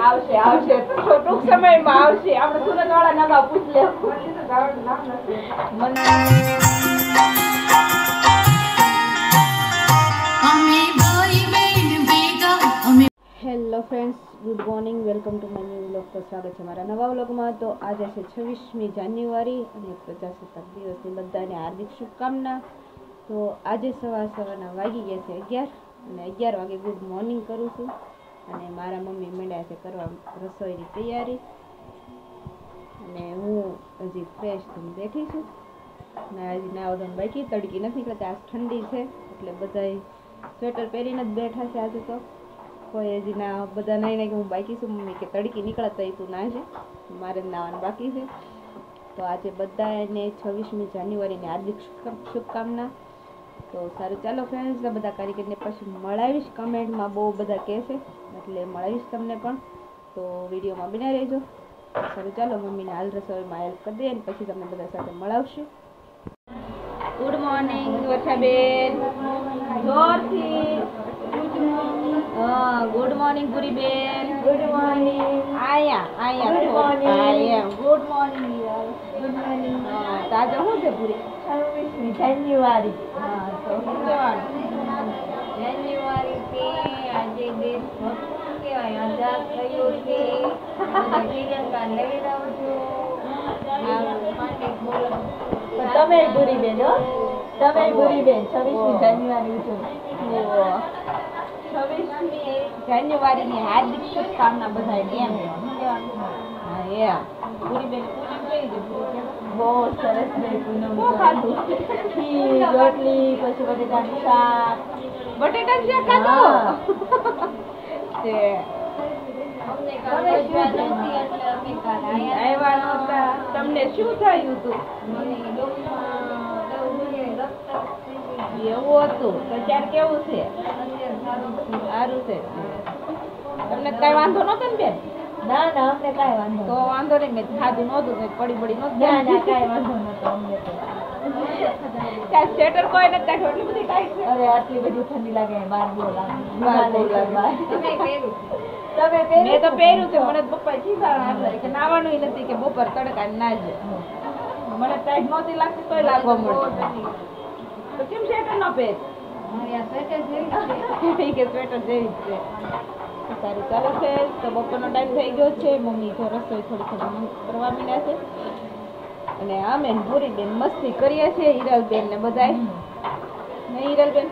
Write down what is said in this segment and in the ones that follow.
આવશે આવશે ટૂંક સમયમાં આવશે આપણે સુરત વાળા નામ પૂછ લેવું hello friends good morning welcome to my new vlog તો સ્વાગત છે મારા નવા વ્લોગમાં તો આજે છે છવ્વીસમી જાન્યુઆરી અને પ્રજાસત્તાક દિવસની બધાને હાર્દિક શુભકામના. તો આજે સવાર સવારના વાગી ગયા છે અગિયાર અને અગિયાર વાગે ગુડ મોર્નિંગ કરું છું. અને મારા મમ્મી મંડ્યા છે કરવા રસોઈની તૈયારી. અને હું હજી ફ્રેશ થઈને બેઠી છું. અને હજી નાવ ધોન બાકી, તડકી નથી કરતા આજ ઠંડી છે એટલે બધાય સ્વેટર પહેરીને જ બેઠા છે આજે તો. કોઈ હજી ના, બધા નહીં નહીં કે હું બાકી છું, મમ્મી કે તડકી નીકળતા તો ના છે. મારે નાવાનું બાકી છે. તો આજે બધાને છવ્વીસમી જાન્યુઆરીની હાર્દિક શુભકામ- શુભકામના. તો સારું ચાલો ફ્રેન્ડ્સ બધા કારીગરને પછી મળાવીશ. કમેન્ટમાં બહુ બધા કહેશે એટલે મળાવીશ તમને પણ. તો વિડીયોમાં બિના રહેજો. સારું ચાલો મમ્મીને હાલ રસોઈમાં હેલ્પ કરી દઈએ અને પછી તમને બધા સાથે મળાવશું. ગુડ મોર્નિંગ વર્ષાબેન જોરથી. હા ગુડ મોર્નિંગ ગુરીબેન ગુડ મોર્નિંગ આયા આયા. Good morning good morning good morning તાજો શું છે પૂરી? જાન્યુઆરી. હા તો જાન્યુઆરી છે આજે દેશ ભક્ત કહેવાય આઝાદ થયો છે. શ્રીલંકા લઈ રહ્યો છું માટે બોલો. તમે ભૂરી બેન હો. તમે ભૂરી બેન છવ્વીસમી જાન્યુઆરી ઉજવો. છવ્વીસમી જાન્યુઆરીની હાર્દિક શુભકામના બધાને એમ. પૂરી બેન પૂરી બહુ સરસ બે પૂનમ બહુ ખાધું. ખીર રોટલી પછી બટેટાનું શાક. બટેટા છે ખાધો? તે. તમને શું થયું હતું? એવું હતું. તો કેવું છે? સારું છે. તમને કઈ વાંધો નતો ને બેન? ના ના અમને કાંઈ વાંધો તો વાંધો નહીં મેં ખાધું નહોતું તો પડી પડી નહોતું. ના ના કાંઈ વાંધો નતો અમને તો. સ્વેટર કોઈ નથી કાઢ્યું એટલી બધી ટાઈટ અરે આટલી બધી ઠંડી લાગે બહાર બહુ લાગે. બહાર બહુ લાગે. તમે પહેર્યું મેં તો પહેર્યું છે મને ખીજાણા હતા કે નાવાનું નથી કે બપોર તડકા ના જ મને ટાઈટ નહોતી લાગતી તોય લાગવા મળતી તો કેમ સ્વેટર ન પહેર છે. કે સ્વેટર જેવી જ છે. સારું. ચાલો છે, તો બપોરનો ટાઈમ થઈ ગયો છે. મમ્મી જો રસોઈ થોડી થોડી કરવા માંડ્યા છે. અને આ ને ભૂરી બેન મસ્તી કરીએ છીએ, હિરલબેન ને બધાય. ને હિરલબેન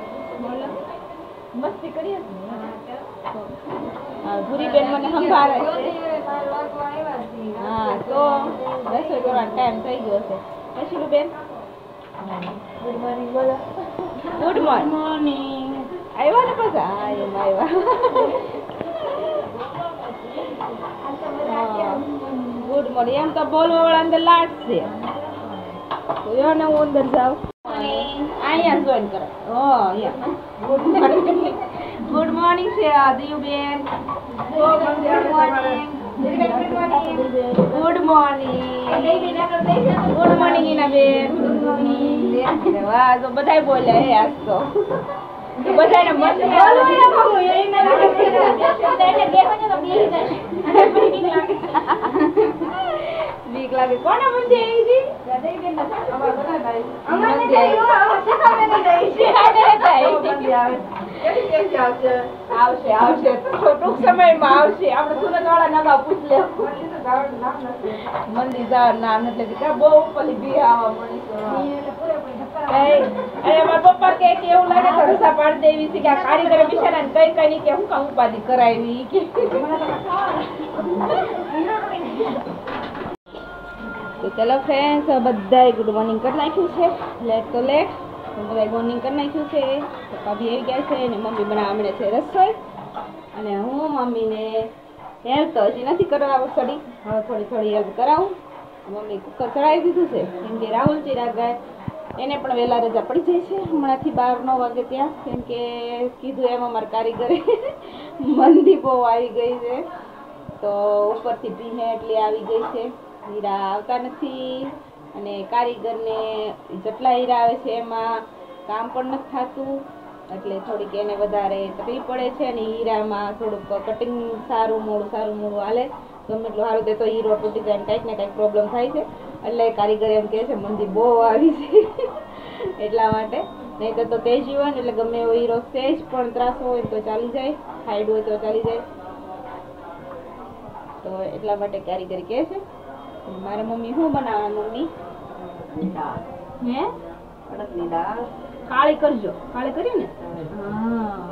મસ્તી કરીએ ભૂરીબેન મને હા, તો રસોઈ કરવાનો ટાઈમ થઈ ગયો છે. પછી બેન ગુડ મોર્નિંગ. બોલો ગુડ આવ્યા ને પછી? આવ્યા. Good morning. એમ તો બોલવા વાળા અંદર લાટ છે. તો ને હું અંદર જાઉં. અહીંયા જોઈન કરે. Oh good morning good morning છે દિયુબેન. Good morning. Good morning good morning Ina બેન વાહ તો બધાય બોલ્યા હે આજ તો. બધાને મસ્ત બીક લાગે. કોને મંદે આવી આવશે? આવશે ટૂંક સમયમાં આવશે. આપણે સુરત વાળા નવા પૂછ મંદિર જવાનું નામ લેતી. બહુ ઉપરથી ભી આવવા મળી. છે. કઈ મારા પપ્પા કે એવું લાગે તો રસા પાડી દેવી છે કે આ કારીગર બિચારાને કઈ કઈ નહીં કે હું કામ ઉપાધિ કરાવી. કે ચલો ફ્રેન્ડ્સ બધાએ ગુડ મોર્નિંગ કરી નાખ્યું છે. લેટ તો લેટ બધાએ મોર્નિંગ કરી નાખ્યું છે. પપ્પા બી આવી ગયા છે અને મમ્મી બનાવવા મળે છે રસોઈ. અને હું મમ્મીને હેલ્પ તો હજી નથી કરવા સડી હવે થોડી થોડી હેલ્પ કરાવું. મમ્મી કુકર ચડાવી દીધું છે. કેમ કે રાહુલ ચિરાગ ગાય. એને પણ વહેલા રજા પડી જાય છે. હમણાંથી બાર, નવ વાગે ત્યાં. કેમ કે કીધું એમ અમારા કારીગરે. મંદી બહુ આવી ગઈ છે. તો ઉપરથી ભીને એટલી આવી ગઈ છે. હીરા આવતા નથી અને કારીગરને જેટલા હીરા આવે છે એમાં કામ પણ નથી થતું, એટલે થોડીક એને વધારે તકલીફ પડે છે અને હીરામાં થોડુંક કટિંગ સારું મોડું સારું મોડું હાલે. ગમે એટલું સારું તે તો હીરો તૂટી જાય કાંઈક ને કાંઈક પ્રોબ્લેમ થાય છે. એટલે કારીગર એમ કહે છે, મંદી બહુ આવી છે. એટલા માટે. નહીં તો તેજી હોય એટલે ગમે એવો હીરો સેજ પણ ત્રાસ હોય તો ચાલી જાય. હાઈડ હોય તો ચાલી જાય. તો એટલા માટે કારીગર કહે છે. મારા મમ્મી શું બનાવે મમ્મી? હે? અડદની દાળ. કાળી કરજો. કાળી કરી ને? હા.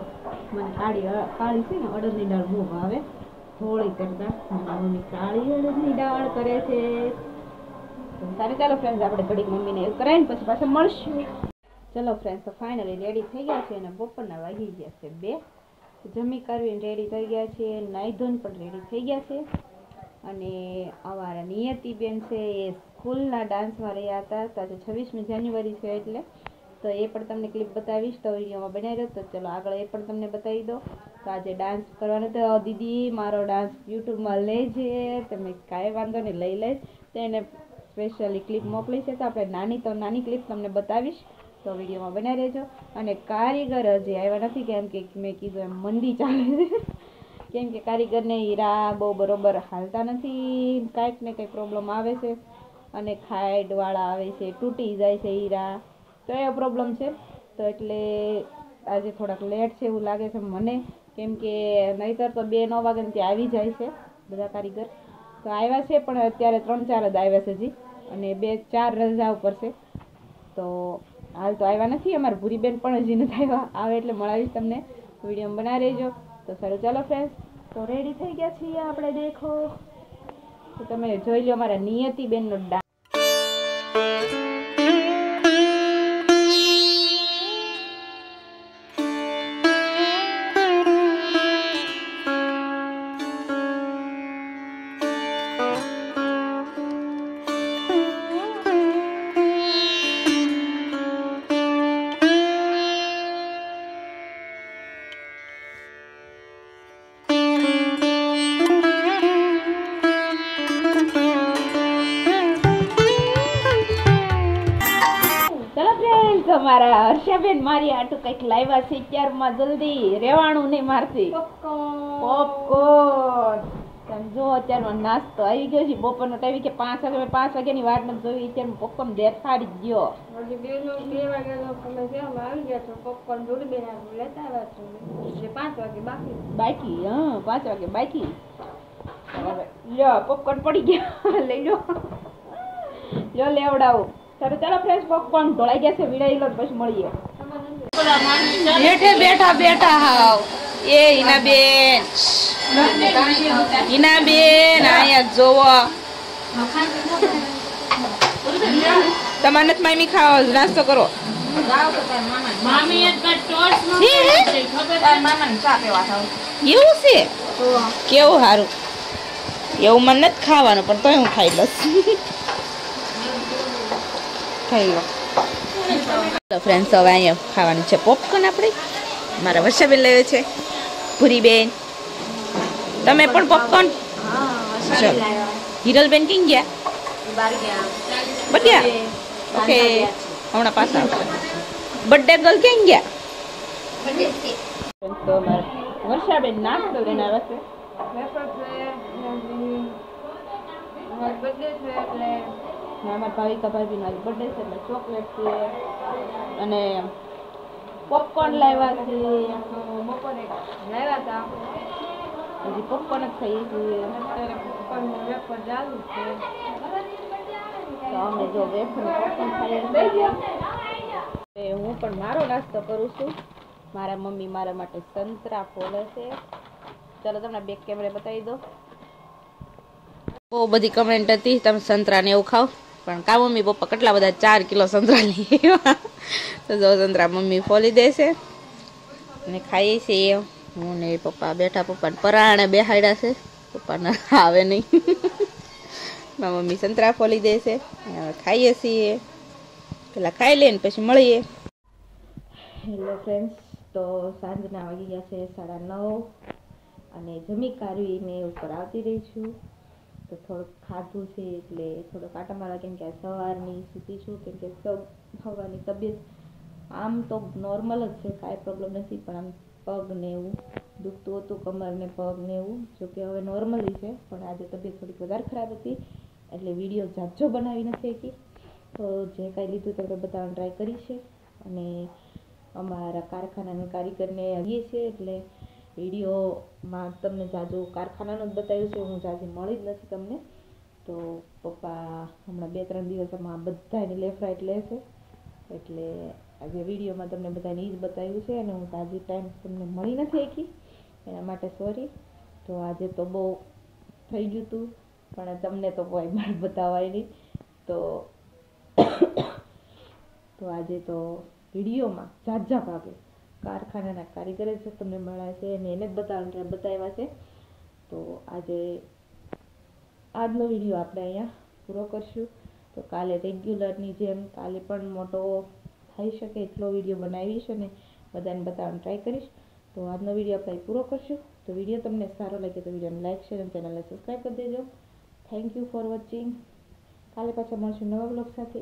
મને કાળી કાળી છે ને અડદની દાળ બહુ ભાવે. થોડી કરતા મારા મમ્મી કાળી અડદની દાળ કરે છે. સારું ચાલો ફ્રેન્ડ્સ આપણે ઘડીક મમ્મીને એવું કરાય ને પછી પાછા મળશું. ચલો ફ્રેન્ડ્સ તો ફાઇનલી રેડી થઈ ગયા છે અને બપોરના વાગી ગયા છે બે. જમી કરવીને રેડી થઈ ગયા છે. નાઈ ધોઈને પણ રેડી થઈ ગયા છે. અને અમારા નિયતિબેન છે એ સ્કૂલના ડાન્સમાં રહ્યા હતા. તો આજે છવ્વીસમી જાન્યુઆરી છે એટલે. તો એ પણ તમને ક્લિપ બતાવીશ. તો વિડીયોમાં બનાવી રહ્યો. તો ચલો આગળ એ પણ તમને બતાવી દો તો આજે ડાન્સ કરવાનો તો દીદી મારો ડાન્સ યુટ્યુબમાં લેજે તમે કાંઈ વાંધો નહીં, લઈ લે. તો એને સ્પેશિયલી ક્લિપ મોકલી છે. તો આપણે નાની તો નાની ક્લિપ તમને બતાવીશ. તો વિડીયોમાં બનાવી રહેજો. અને કારીગર હજી આવ્યા નથી. કેમ કે મેં કીધું એમ મંદી ચાલે છે. કેમ કે કારીગરને હીરા બહુ બરોબર હાલતા નથી. કાંઈક ને કંઈક પ્રોબ્લેમ આવે છે. અને ખાઈડવાળા આવે છે, તૂટી જાય છે હીરા તો એ પ્રોબ્લેમ છે. તો એટલે આજે થોડાક લેટ છે એવું લાગે છે મને. કેમ કે નહીંતર તો બે નવ વાગે ત્યાં આવી જાય છે બધા કારીગર. તો આવ્યા છે પણ અત્યારે ત્રણ ચાર જ આવ્યા છે હજી. અને બે ચાર રજા ઉપર છે. તો હાલ તો આવ્યા નથી. અમારા ભૂરીબેન પણ હજી નથી આવ્યા. આવે એટલે મળાવીશ તમને. વીડિયો બનાવી રહેજો. તો સારું, ચાલો ફ્રેન્ડ્સ તો રેડી થઈ ગયા છીએ આપણે દેખો. તો તમે જોઈ લો અમારા નિયતિબેનનો ડાન્સ અમારા હર્ષાબેન મારી આટું કંઈક લાવ્યા છે ત્યારમાં જલ્દી રેવાણું નહીં મારતી. પોપકોર્ન તમે જો અત્યારમાં નાસ્તો આવી ગયો છે બપોરનો ટાઈમ કે પાંચ વાગે મેં પાંચ વાગ્યાની વાત નથી જોઈ અત્યારમાં પોપકોર્ન દેખાડી ગયો. બે પોપકોર્ન જોડી બેન લેતા આવ્યા છો. પાંચ વાગે બાકી. બાકી હા પાંચ વાગે બાકી. લ્યો પોપકોર્ન પડી ગયા. લઈ લો લ્યો લેવડાવો. ચાલો ચાલો ફ્રેશ પોપકોર્ન ઢોળાઈ ગયા છે વિડાઈ લો પછી મળીએ. બેઠે બેઠા બેઠા હાવ. એ હિના બેન હિના બેન અહીંયા જોવો. તમારે નથી મામી ખાવા? નાસ્તો કરો. એવું છે? કેવું સારું એવું મને નથી ખાવાનું પણ તોય હું ખાઈ લઈશ. ખાઈ ગયો તો ફ્રેન્ડ્સ હવે અહીંયા ખાવાનું છે પોપકોર્ન આપણે. મારા વર્ષાબેન લેવે છે. ભૂરીબેન તમે પણ પોપકોર્ન ચલો હિરલબેન કેમ ગયા? બટ્યા? ઓકે. હમણાં પાછા આવશે. બર્થડે ગર્લ કેમ ગયા? વર્ષાબેન નાસ્તો લઈને આવે છે ને અમારા ભાવિકા ભાભીનો આજે બર્થડે છે એટલે ચોકલેટ છે અને પોપકોર્ન લાવ્યા છે. બપોરે લાવ્યા હતા હજી પોપકોર્ન જ ખાઈએ છીએ. અત્યારે ચાલુ છે તો અમે જો વેફર પોપકોર્ન ખાઈએ હું પણ મારો નાસ્તો કરું છું. મારા મમ્મી મારા માટે સંતરા ફોલે છે. ચાલો તમને બેક કેમેરે બતાવી દો બહુ બધી કમેન્ટ હતી. તમે સંતરાને એવું ખાઓ. પણ કા મમ્મી, પપ્પા કેટલા બધા ચાર કિલો સંતરા લઈ તો સંતરા મમ્મી ફોલી દેશે અને ખાઈએ છીએ. હું ને પપ્પા બેઠા, પપ્પાને પરાણે બેહાડ્યા છે. પપ્પાને આવે નહીં. મારા મમ્મી સંતરા ફોલી દેશે હવે ખાઈએ છીએ. પેલા ખાઈ લઈએ ને પછી મળીએ. હેલો ફ્રેન્ડ્સ તો સાંજના વાગી ગયા છે સાડા નવ. અને જમી કાઢવીને ઉપર આવતી રહી છું. તો થોડુંક ખાધું છે એટલે થોડોક કાંટા મારવા કેમ કે સવારની સૂતી છું, કેમ કે સવારની તબિયત આમ તો નોર્મલ જ છે, કાંઈ પ્રોબ્લેમ નથી, પણ આમ પગ ને એવું દુખતું હતું, કમર ને પગ ને એવું જોકે હવે નોર્મલી છે, પણ આજે તબિયત થોડીક વધારે ખરાબ હતી, એટલે વીડિયો ઝાઝો બનાવી નથી શકી. તો જે કાંઈ લીધું તમને બધાને ટ્રાય કરી છે અને અમારા કારખાનાના કારીગરને આવીએ છીએ, એટલે વિડીયોમાં તમને જાજુ કારખાનાનું જ બતાવ્યું છે, હું જાજી મળી જ નથી તમને. તો પપ્પા હમણાં બે ત્રણ દિવસમાં બધાને લેફ્ટ રાઈટ લેશે. એટલે આજે વિડીયોમાં તમને બધાને એ જ બતાવ્યું છે અને હું તાજી ટાઈમ તમને મળી નથી શકી. એના માટે સોરી તો આજે તો બહુ થઈ ગયું હતું પણ તમને તો કોઈ મારે બતાવાય નહીં. તો તો આજે તો વિડીયોમાં ઝાઝા ભાગે. કારખાનાના કારીગરે છે તમને મળ્યા છે અને એને જ બતાવ બતાવ્યા છે. તો આજે આજનો વીડિયો આપણે અહીંયા પૂરો કરશું. તો કાલે રેગ્યુલરની જેમ કાલે પણ મોટો થઈ શકે એટલો વીડિયો બનાવીશ અને બધાને બતાવવાનું ટ્રાય કરીશ. તો આજનો વીડિયો આપણે પૂરો કરશું. તો વીડિયો તમને સારો લાગે તો વિડીયોને લાઈક શેર અને ચેનલને સબસ્ક્રાઈબ કરી દેજો. થેન્ક યુ ફોર વોચિંગ કાલે પાછા મળશું નવા બ્લોગ સાથે.